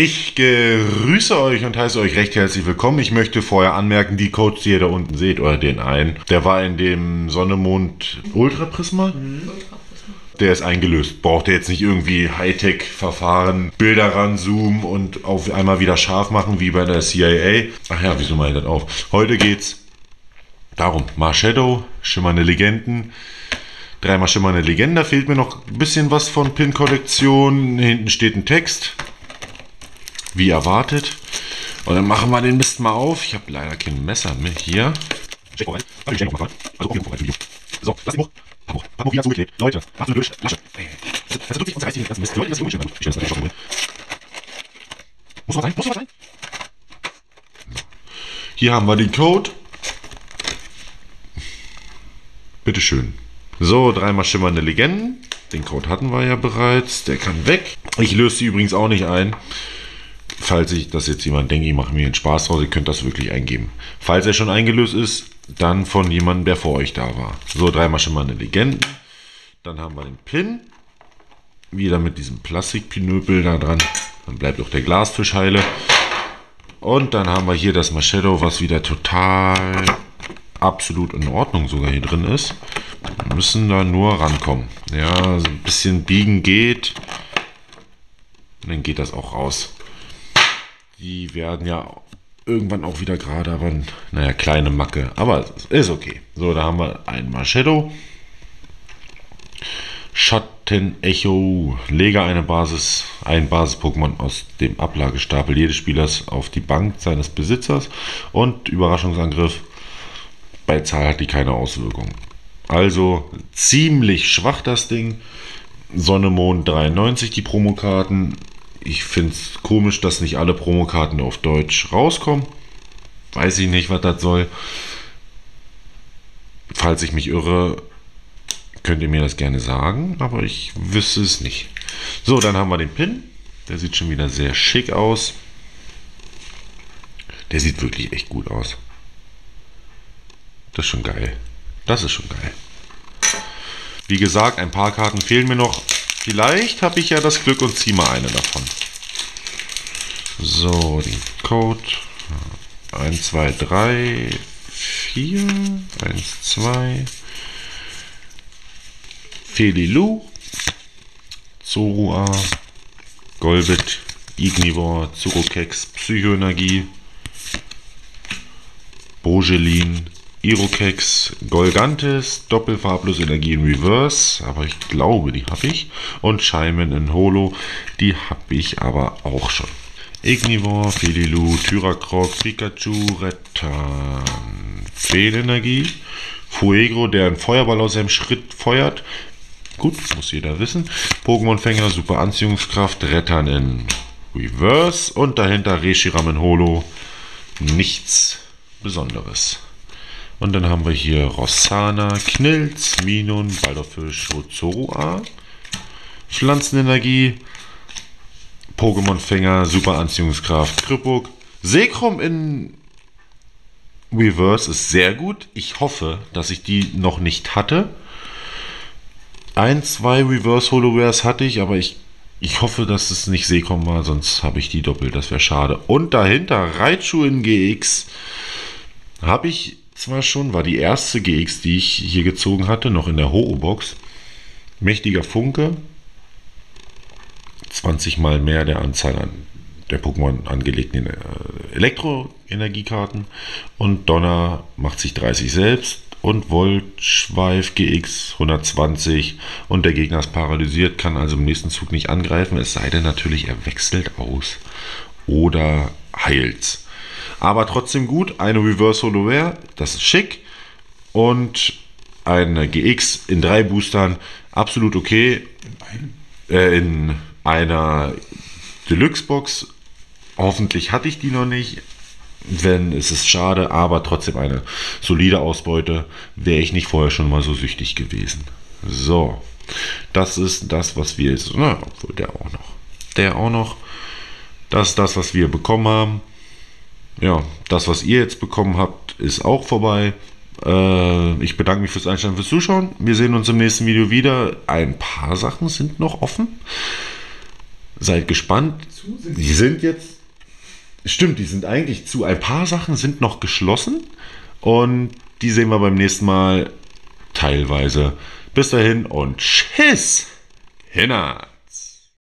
Ich grüße euch und heiße euch recht herzlich willkommen. Ich möchte vorher anmerken, die Codes, die ihr da unten seht, oder den einen, der war in dem Sonnemond Ultra Prisma. Mhm. Der ist eingelöst. Braucht ihr jetzt nicht irgendwie Hightech-Verfahren, Bilder ranzoomen und auf einmal wieder scharf machen wie bei der CIA. Ach ja, wieso mache ich das auf? Heute geht's darum. Marshadow, schimmernde Legenden. Dreimal schimmernde Legenden. Da fehlt mir noch ein bisschen was von Pin-Kollektion. Hinten steht ein Text. Wie erwartet. Und dann machen wir den Mist mal auf. Ich habe leider kein Messer mehr hier. So, lass ihn hoch. Hamburg. Hamburg wieder zugeklebt. Leute, macht eine Lasche. Verdrückt sich den ganzen Mist. Leute, das ist unschön. Ich stelle das mal Muss was sein? Muss was sein? Hier haben wir den Code. Bitteschön. So, dreimal schimmernde Legenden. Den Code hatten wir ja bereits. Der kann weg. Ich löse sie übrigens auch nicht ein. Falls ich das jetzt jemand denkt, ich mache mir einen Spaß draus, ihr könnt das wirklich eingeben. Falls er schon eingelöst ist, dann von jemandem, der vor euch da war. So, dreimal schimmernde Legenden. Dann haben wir den Pin. Wieder mit diesem Plastikpinöpel da dran. Dann bleibt auch der Glasfisch heile. Und dann haben wir hier das Machado, was wieder total absolut in Ordnung sogar hier drin ist. Wir müssen da nur rankommen. Ja, so ein bisschen biegen geht. Und dann geht das auch raus. Die werden ja irgendwann auch wieder gerade, aber naja, kleine Macke. Aber ist okay. So, da haben wir ein Shadow. Schatten-Echo. Lege eine Basis, ein Basis-Pokémon aus dem Ablagestapel jedes Spielers auf die Bank seines Besitzers und Überraschungsangriff bei Zahl hat die keine Auswirkung. Also ziemlich schwach das Ding. Sonne Mond 93 die Promokarten. Ich finde es komisch, dass nicht alle Promokarten auf Deutsch rauskommen. Weiß ich nicht, was das soll. Falls ich mich irre, könnt ihr mir das gerne sagen, aber ich wüsste es nicht. So, dann haben wir den Pin. Der sieht schon wieder sehr schick aus. Der sieht wirklich echt gut aus. Das ist schon geil. Das ist schon geil. Wie gesagt, ein paar Karten fehlen mir noch. Vielleicht habe ich ja das Glück und ziehe mal eine davon. So, den Code. 1, 2, 3, 4. 1, 2. Felilu. Zorua. Golbit. Ignivor. Zurokex. Psychoenergie. Bogelin. Irokex Golgantes, doppelfarblos Energie in Reverse, aber ich glaube, die habe ich. Und Scheimen in Holo, die habe ich aber auch schon. Ignivore, Felilu, Tyracroc, Pikachu, Rettan, Feenenergie, Fuegro, der einen Feuerball aus seinem Schritt feuert. Gut, muss jeder wissen. Pokémon-Fänger, Super Anziehungskraft, Rettan in Reverse und dahinter Reshiram in Holo. Nichts Besonderes. Und dann haben wir hier Rossana, Knilz, Minun, Baldorfisch, Rozoroa, Pflanzenenergie, Pokémon-Fänger, Super Anziehungskraft, Kripuk. Sekrom in Reverse ist sehr gut. Ich hoffe, dass ich die noch nicht hatte. Ein, zwei Reverse Holowares hatte ich, aber ich, ich hoffe, dass es nicht Sekrom war, sonst habe ich die doppelt. Das wäre schade. Und dahinter Raichu in GX habe ich zwar schon, war die erste GX, die ich hier gezogen hatte, noch in der Ho-Oh-Box. Mächtiger Funke. 20 mal mehr der Anzahl an der Pokémon angelegten äh, Elektroenergiekarten. Und Donner macht sich 30 selbst. Und Voltschweif GX 120. Und der Gegner ist paralysiert, kann also im nächsten Zug nicht angreifen. Es sei denn natürlich, er wechselt aus. Oder heilt. Aber trotzdem gut. Eine Reverse Holoware, das ist schick. Und eine GX in drei Boostern, absolut okay. Äh, in einer Deluxe-Box. Hoffentlich hatte ich die noch nicht. Wenn, ist es schade, aber trotzdem eine solide Ausbeute. Wäre ich nicht vorher schon mal so süchtig gewesen. So, das ist das, was wir jetzt. Na, obwohl der auch noch. Der auch noch. Das ist das, was wir bekommen haben ja, das, was ihr jetzt bekommen habt, ist auch vorbei. Äh, ich bedanke mich fürs Einsteigen, fürs Zuschauen. Wir sehen uns im nächsten Video wieder. Ein paar Sachen sind noch offen. Seid gespannt. Die sind jetzt. Stimmt, die sind eigentlich zu. Ein paar Sachen sind noch geschlossen. Und die sehen wir beim nächsten Mal teilweise. Bis dahin und tschüss. Hinner.